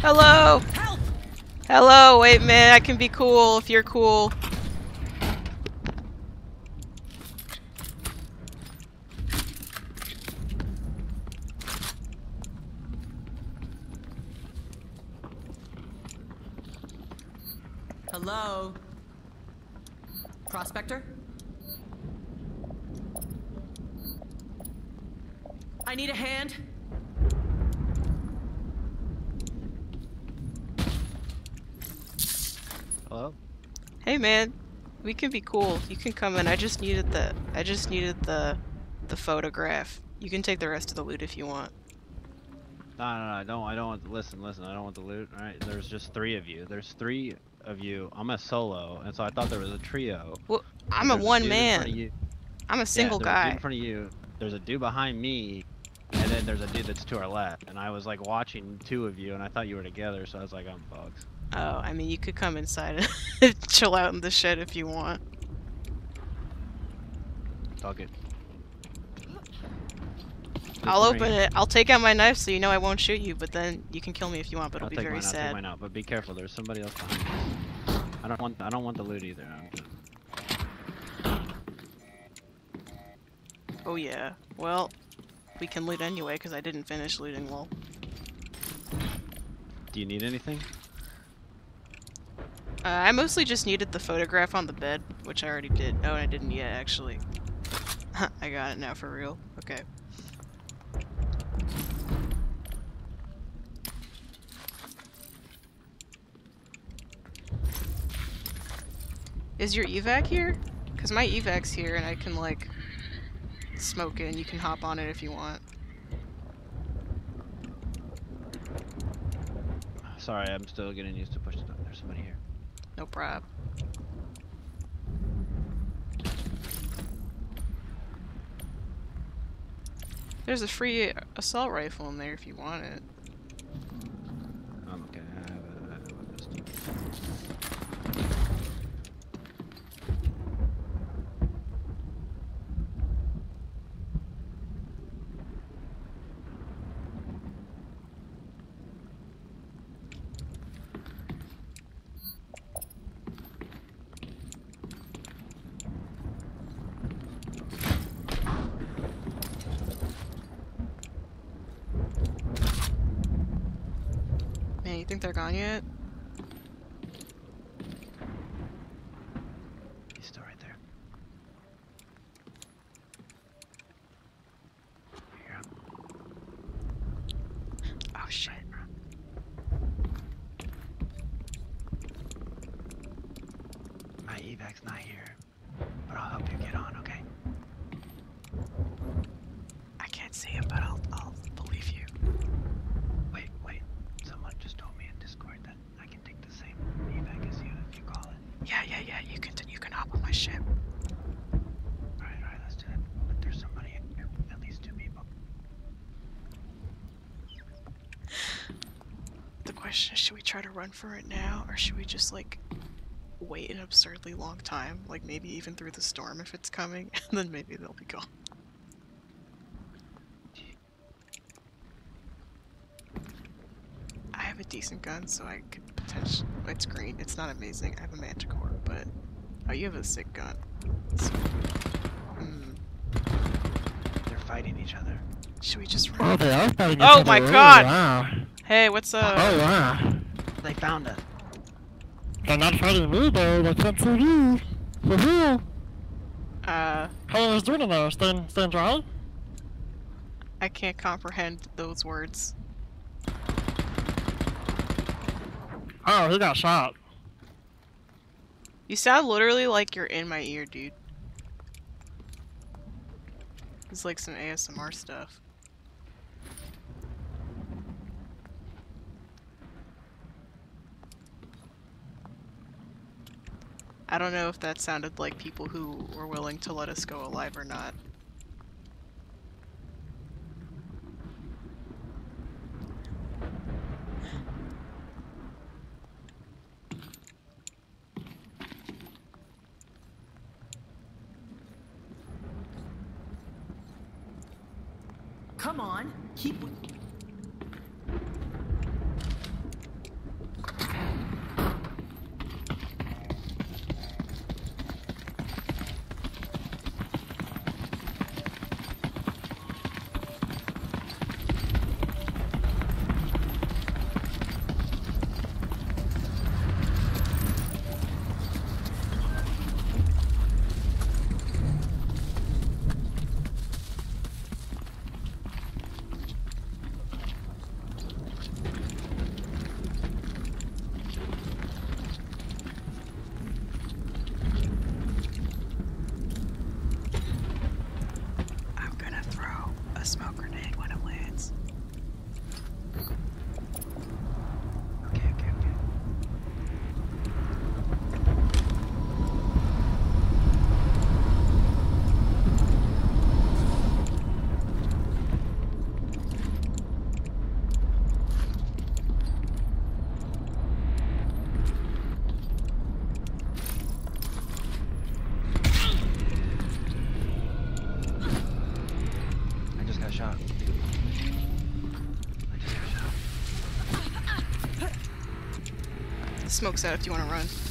Hello! Hello, wait man, I can be cool if you're cool. Hello? Prospector? I need a hand. Hello? Hey man, we can be cool. You can come in. I just needed the I just needed the the photograph. You can take the rest of the loot if you want. No, no, no, I don't. I don't want. To, listen, listen. I don't want the loot. All right. There's just three of you. There's three of you. I'm a solo, and so I thought there was a trio. Well, I'm a one dude in front of man. I'm a single yeah, there's a dude guy. in front of you. There's a dude behind me, and then there's a dude that's to our left. And I was like watching two of you, and I thought you were together, so I was like, I'm bugs. Oh, I mean, you could come inside and chill out in the shed if you want. Fuck it. I'll open it. I'll take out my knife so you know I won't shoot you, but then you can kill me if you want, but it'll I'll be take very mine out. Take sad. mine out. But be careful. There's somebody else behind us. I don't want. I don't want the loot either. I'm. Oh yeah. Well, we can loot anyway because I didn't finish looting well. Do you need anything? Uh, I mostly just needed the photograph on the bed, which I already did. Oh, and I didn't yet actually. I got it now for real. Okay. Is your evac here? Cause my evac's here and I can like smoke it and you can hop on it if you want. Sorry, I'm still getting used to pushing. up. There's somebody here. No prob. There's a free assault rifle in there if you want it. I'm okay. I have a, I have a pistol. Man, you think they're gone yet? He's still right there. Here, Oh shit. my evac's not here, but I'll help you get on. Okay. I can't see him, but I'll, I'll believe you. Wait, wait. Someone just told me in Discord that I can take the same evac as you if you call it. Yeah, yeah, yeah. You can you can hop on my ship. Alright, alright, let's do it. But there's somebody. At least two people. The question is, should we try to run for it now, or should we just like wait an absurdly long time, like maybe even through the storm if it's coming, and then maybe they'll be gone. I have a decent gun, so I could potentially. It's green. It's not amazing. I have a manticore, but oh, you have a sick gun. So, hmm, They're fighting each other. should we just Oh, run? they are fighting each Oh other. my Oh, God! Wow. Hey, what's up? Oh, wow. They found us. They're not fighting me, though. They can't see you. Woohoo! Uh, How are you doing in there? Staying, staying dry? I can't comprehend those words. Oh, he got shot. You sound literally like you're in my ear, dude. It's like some ASMR stuff. I don't know if that sounded like people who were willing to let us go alive or not. Come on, keep. Smoke's out if you want to run.